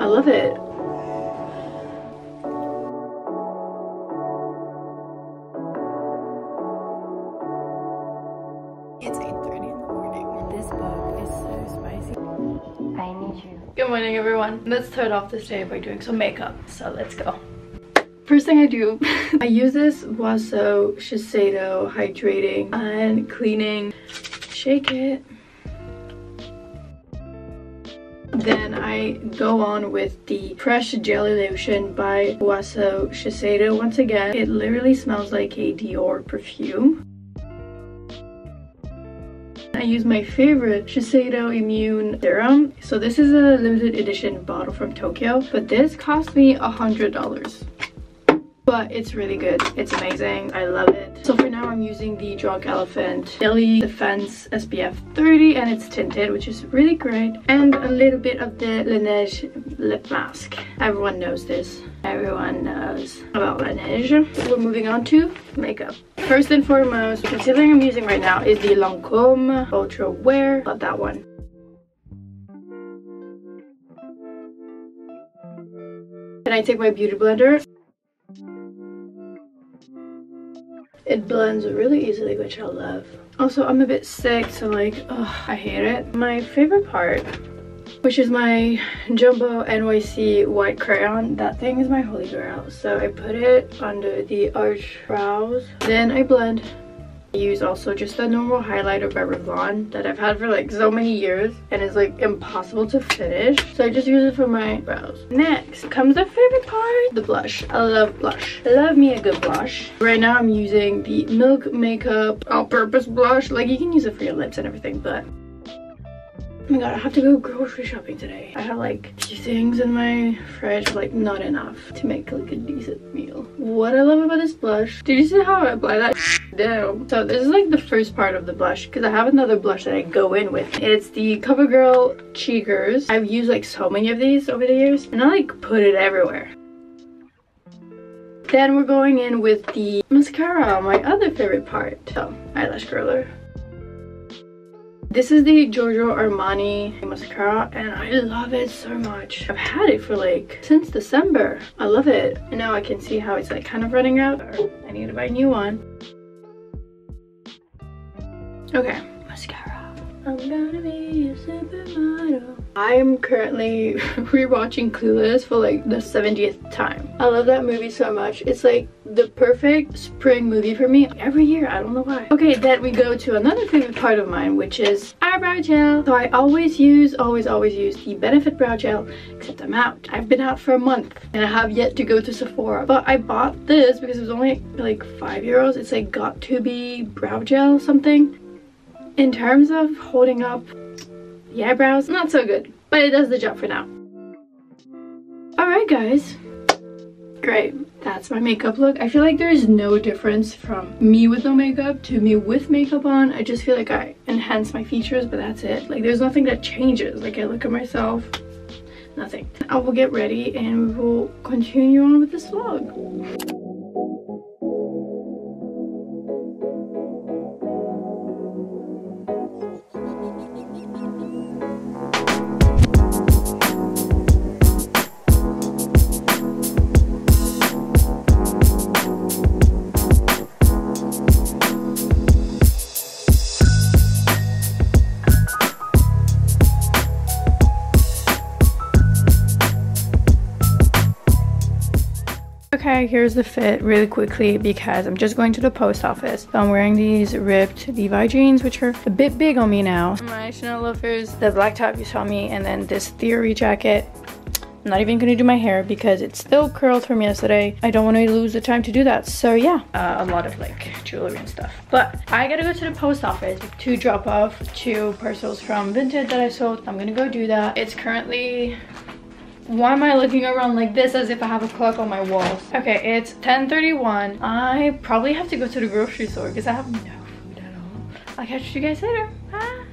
I love it. It's 8.30 in the morning. This book is so spicy. I need you. Good morning everyone. Let's start off this day by doing some makeup. So let's go. First thing I do, I use this Waso Shiseido hydrating and cleaning. Shake it. Then I go on with the Fresh Jelly Lotion by Waso Shiseido. Once again, it literally smells like a Dior perfume. I use my favorite Shiseido Immune Serum. So this is a limited edition bottle from Tokyo, but this cost me a $100 but it's really good. It's amazing. I love it. So for now, I'm using the Drunk Elephant Daily Defense SPF 30 and it's tinted, which is really great. And a little bit of the Laneige lip mask. Everyone knows this. Everyone knows about Laneige. We're moving on to makeup. First and foremost, concealer I'm using right now is the Lancome Ultra Wear. Love that one. Then I take my beauty blender It blends really easily, which I love. Also, I'm a bit sick, so like, oh, I hate it. My favorite part, which is my Jumbo NYX white crayon. That thing is my holy grail. So I put it under the arch brows. Then I blend I use also just a normal highlighter by Revlon that I've had for like so many years and is like impossible to finish. So I just use it for my brows. Next comes the favorite part, the blush. I love blush. I love me a good blush. Right now I'm using the Milk Makeup all-purpose blush. Like you can use it for your lips and everything, but Oh my god, I have to go grocery shopping today. I have like two things in my fridge, like not enough to make like a decent meal. What I love about this blush, did you see how I apply that down? So this is like the first part of the blush because I have another blush that I go in with. It's the CoverGirl Cheekers. I've used like so many of these over the years and I like put it everywhere. Then we're going in with the mascara, my other favorite part. So, eyelash curler. This is the Giorgio Armani mascara and I love it so much. I've had it for like since December. I love it. And now I can see how it's like kind of running out. I need to buy a new one. Okay. I'm gonna be a supermodel. I'm currently rewatching Clueless for like the 70th time. I love that movie so much. It's like the perfect spring movie for me every year. I don't know why. Okay, then we go to another favorite part of mine, which is eyebrow gel. So I always use, always, always use the Benefit Brow Gel, except I'm out. I've been out for a month and I have yet to go to Sephora. But I bought this because it was only like five euros. It's like got to be Brow Gel or something. In terms of holding up the eyebrows, not so good, but it does the job for now. Alright guys, great. That's my makeup look. I feel like there is no difference from me with no makeup to me with makeup on. I just feel like I enhance my features, but that's it. Like there's nothing that changes. Like I look at myself, nothing. I will get ready and we will continue on with this vlog. Okay, here's the fit really quickly because I'm just going to the post office. So I'm wearing these ripped Levi jeans, which are a bit big on me now. My Chanel loafers, the black top you saw me, and then this Theory jacket. I'm not even gonna do my hair because it's still curled from yesterday. I don't want to lose the time to do that. So yeah, uh, a lot of like jewelry and stuff. But I gotta go to the post office to drop off two parcels from Vinted that I sold. I'm gonna go do that. It's currently why am I looking around like this as if I have a clock on my walls? Okay, it's 10.31. I probably have to go to the grocery store because I have no food at all. I'll catch you guys later. Bye.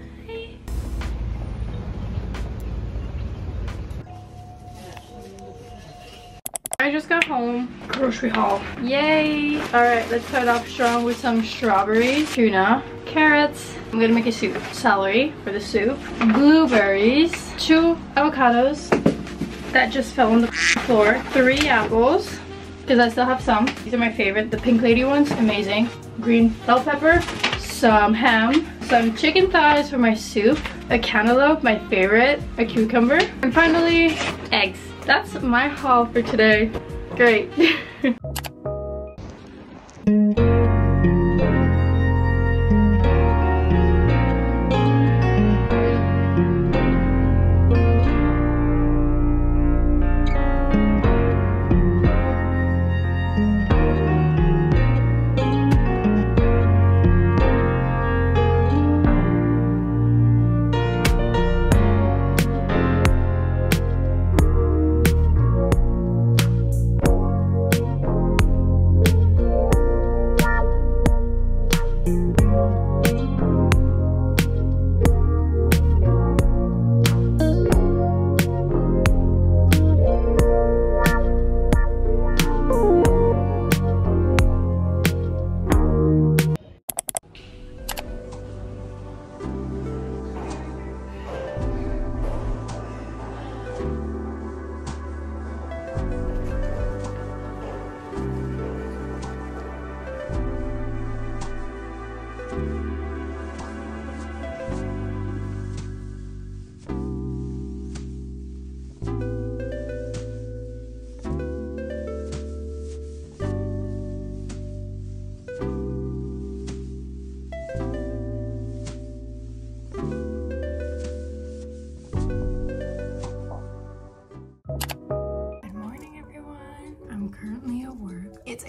I just got home. Grocery haul. Yay! Alright, let's start off strong with some strawberries, tuna, carrots. I'm gonna make a soup. Celery for the soup. Blueberries. Two avocados that just fell on the floor. Three apples, because I still have some. These are my favorite. The pink lady ones, amazing. Green bell pepper, some ham, some chicken thighs for my soup, a cantaloupe, my favorite, a cucumber, and finally, eggs. That's my haul for today. Great.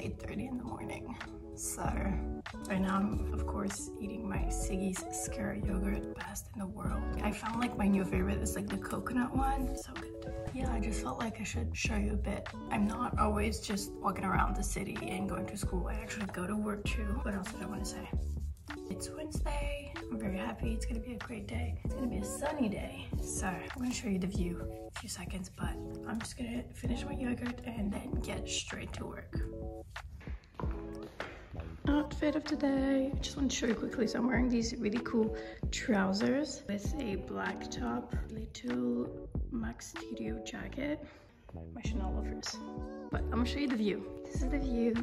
8.30 in the morning. So, right now I'm, of course, eating my Siggi's Skyr Yogurt, best in the world. I found like my new favorite is like the coconut one. So good. Yeah, I just felt like I should show you a bit. I'm not always just walking around the city and going to school. I actually go to work too. What else did I want to say? It's Wednesday. I'm very happy. It's gonna be a great day. It's gonna be a sunny day. So I'm gonna show you the view in a few seconds, but I'm just gonna finish my yogurt and then get straight to work. Outfit of today. I just want to show you quickly. So I'm wearing these really cool trousers with a black top, little Max Studio jacket, my Chanel loafers. But I'm gonna show you the view. This is the view.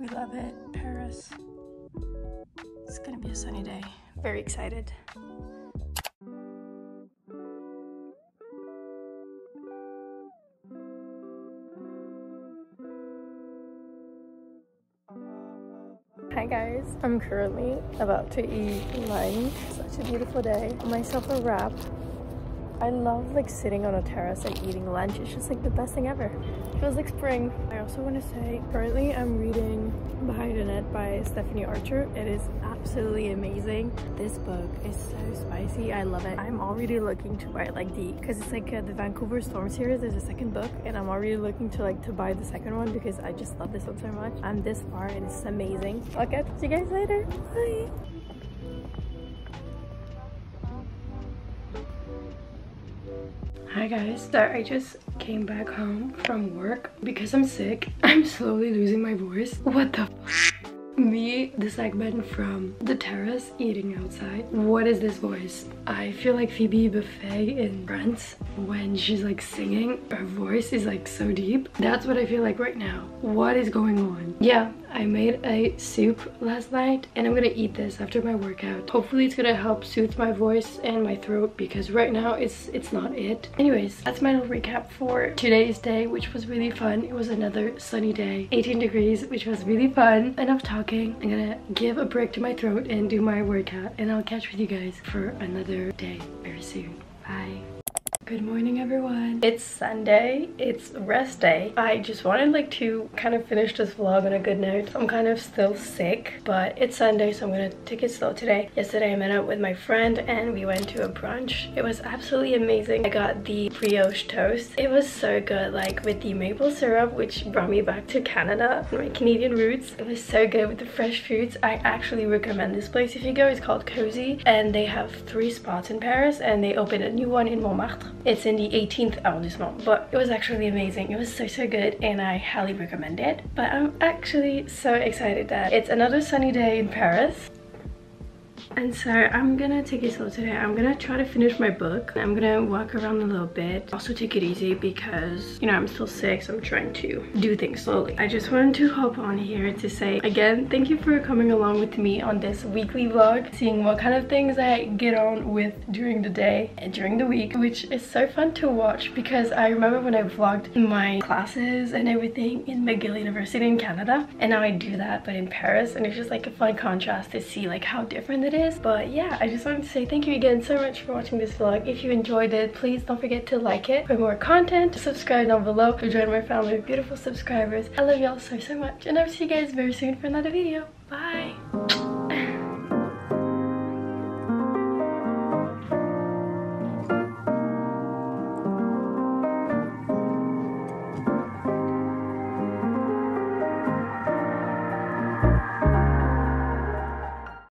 We love it. Paris. It's gonna be a sunny day. Very excited. Hi guys, I'm currently about to eat lunch. Such a beautiful day. Myself a wrap. I love like sitting on a terrace and eating lunch. It's just like the best thing ever. Feels like spring. I also want to say, currently I'm reading Behind the Net by Stephanie Archer. It is absolutely amazing. This book is so spicy. I love it. I'm already looking to buy like the, because it's like uh, the Vancouver Storm series. There's a second book and I'm already looking to like to buy the second one because I just love this one so much. I'm this far and it's amazing. I'll catch you guys later. Bye. Hi guys, so I just came back home from work because I'm sick. I'm slowly losing my voice. What the me, the segment from The Terrace eating outside. What is this voice? I feel like Phoebe Buffay in Friends when she's like singing. Her voice is like so deep. That's what I feel like right now. What is going on? Yeah, I made a soup last night and I'm gonna eat this after my workout. Hopefully it's gonna help soothe my voice and my throat because right now it's it's not it. Anyways, that's my little recap for today's day, which was really fun. It was another sunny day, 18 degrees, which was really fun. Enough talking. I'm gonna give a break to my throat and do my workout and I'll catch with you guys for another day very soon. Bye. Good morning everyone. It's Sunday. It's rest day. I just wanted like to kind of finish this vlog on a good note. I'm kind of still sick, but it's Sunday so I'm gonna take it slow today. Yesterday I met up with my friend and we went to a brunch. It was absolutely amazing. I got the brioche toast. It was so good like with the maple syrup which brought me back to Canada, my Canadian roots. It was so good with the fresh fruits. I actually recommend this place if you go. It's called Cozy and they have three spots in Paris and they opened a new one in Montmartre. It's in the 18th arrondissement, but it was actually amazing. It was so, so good and I highly recommend it. But I'm actually so excited that it's another sunny day in Paris. And so I'm gonna take it slow today. I'm gonna try to finish my book. I'm gonna walk around a little bit. Also take it easy because, you know, I'm still sick, so I'm trying to do things slowly. I just wanted to hop on here to say, again, thank you for coming along with me on this weekly vlog, seeing what kind of things I get on with during the day and during the week, which is so fun to watch because I remember when I vlogged my classes and everything in McGill University in Canada, and now I do that, but in Paris, and it's just like a fun contrast to see like how different it But yeah, I just wanted to say thank you again so much for watching this vlog. If you enjoyed it, please don't forget to like it. For more content, subscribe down below to join my family of beautiful subscribers. I love y'all so, so much, and I'll see you guys very soon for another video. Bye!